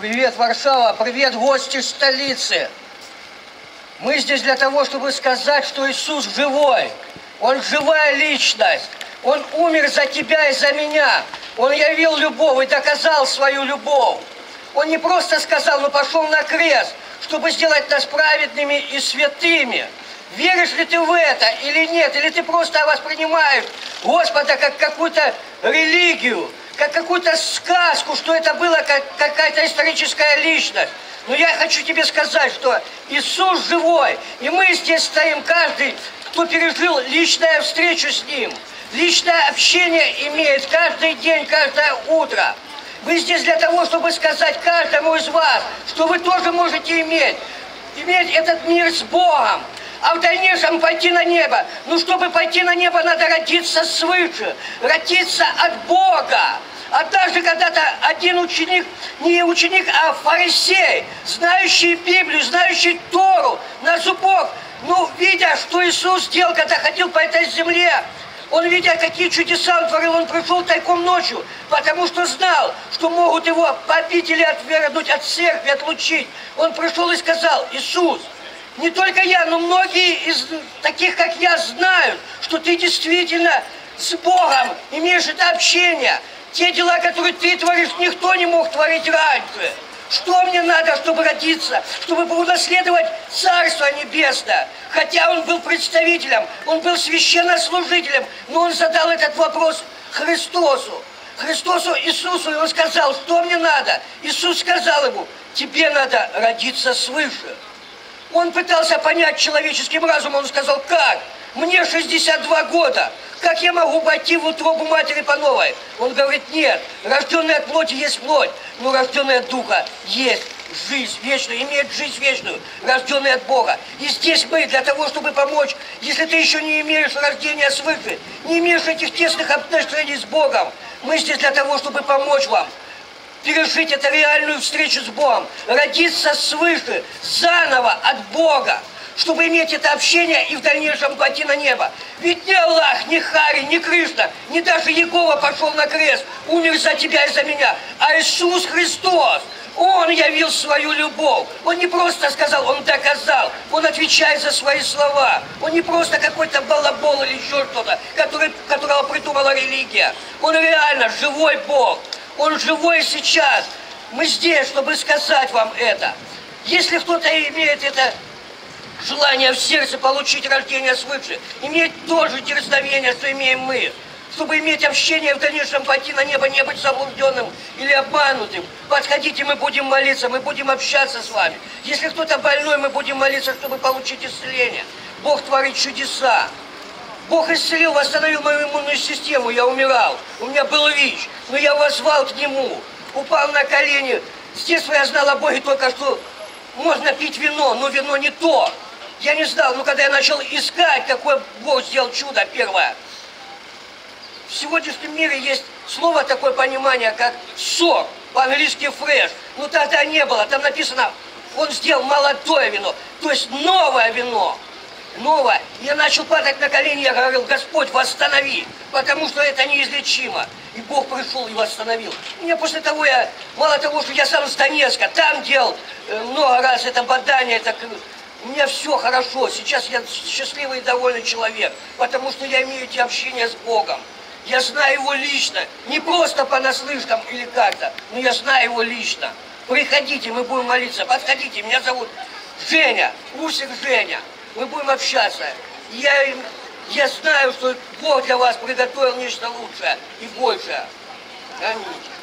Привет, Варшава! Привет, гости столицы! Мы здесь для того, чтобы сказать, что Иисус живой. Он живая личность. Он умер за тебя и за меня. Он явил любовь и доказал свою любовь. Он не просто сказал, но пошел на крест, чтобы сделать нас праведными и святыми. Веришь ли ты в это или нет? Или ты просто воспринимаешь Господа как какую-то религию, как какую-то сказку, что это была как, какая-то историческая личность. Но я хочу тебе сказать, что Иисус живой, и мы здесь стоим, каждый, кто пережил личную встречу с Ним, личное общение имеет каждый день, каждое утро. Вы здесь для того, чтобы сказать каждому из вас, что вы тоже можете иметь, иметь этот мир с Богом, а в дальнейшем пойти на небо. Ну, чтобы пойти на небо, надо родиться свыше, родиться от Бога. Однажды когда-то один ученик, не ученик, а фарисей, знающий Библию, знающий Тору, на зубок, ну, видя, что Иисус сделал, когда ходил по этой земле, он, видя, какие чудеса он творил, он пришел тайком ночью, потому что знал, что могут его побить или отвергнуть от церкви, отлучить. Он пришел и сказал, Иисус, не только я, но многие из таких, как я, знают, что ты действительно с Богом имеешь это общение. Те дела, которые ты творишь, никто не мог творить раньше. Что мне надо, чтобы родиться, чтобы унаследовать Царство Небесное? Хотя он был представителем, он был священнослужителем, но он задал этот вопрос Христосу. Христосу Иисусу, и он сказал, что мне надо? Иисус сказал ему, тебе надо родиться свыше. Он пытался понять человеческим разумом, он сказал, как? Мне 62 года, как я могу пойти в утробу матери по новой? Он говорит, нет, рожденный от плоти есть плоть, но рожденный от духа есть жизнь вечную, имеет жизнь вечную, рожденный от Бога. И здесь мы для того, чтобы помочь, если ты еще не имеешь рождения свыше, не имеешь этих тесных отношений с Богом, мы здесь для того, чтобы помочь вам пережить эту реальную встречу с Богом, родиться свыше, заново от Бога, чтобы иметь это общение и в дальнейшем пойти на небо. Ведь ни Аллах, ни Хари, ни Кришна, ни даже Егова пошел на крест, умер за тебя и за меня, а Иисус Христос, Он явил свою любовь. Он не просто сказал, Он доказал, Он отвечает за свои слова. Он не просто какой-то балабол или еще что-то, который, которого придумала религия. Он реально живой Бог. Он живой сейчас. Мы здесь, чтобы сказать вам это. Если кто-то имеет это желание в сердце получить рождение свыше, иметь тоже дерзновение, что имеем мы, чтобы иметь общение в дальнейшем пойти на небо, не быть заблужденным или обманутым. Подходите, мы будем молиться, мы будем общаться с вами. Если кто-то больной, мы будем молиться, чтобы получить исцеление. Бог творит чудеса. Бог исцелил, восстановил мою иммунную систему, я умирал. У меня был ВИЧ, но я возвал к Нему, упал на колени. С детства я знал о Боге только, что можно пить вино, но вино не то. Я не знал, но когда я начал искать, какой Бог сделал чудо первое. В сегодняшнем мире есть слово такое понимание, как сок, по-английски фреш. Ну тогда не было, там написано, он сделал молодое вино, то есть новое вино новое. Я начал падать на колени, я говорил, Господь, восстанови, потому что это неизлечимо. И Бог пришел и восстановил. Меня после того, я, мало того, что я сам с Донецка, там делал э, много раз это бадание, так, у меня все хорошо. Сейчас я счастливый и довольный человек, потому что я имею эти общения с Богом. Я знаю его лично, не просто понаслышкам или как-то, но я знаю его лично. Приходите, мы будем молиться, подходите, меня зовут Женя, Усик Женя мы будем общаться. Я, я знаю, что Бог для вас приготовил нечто лучшее и большее. Аминь.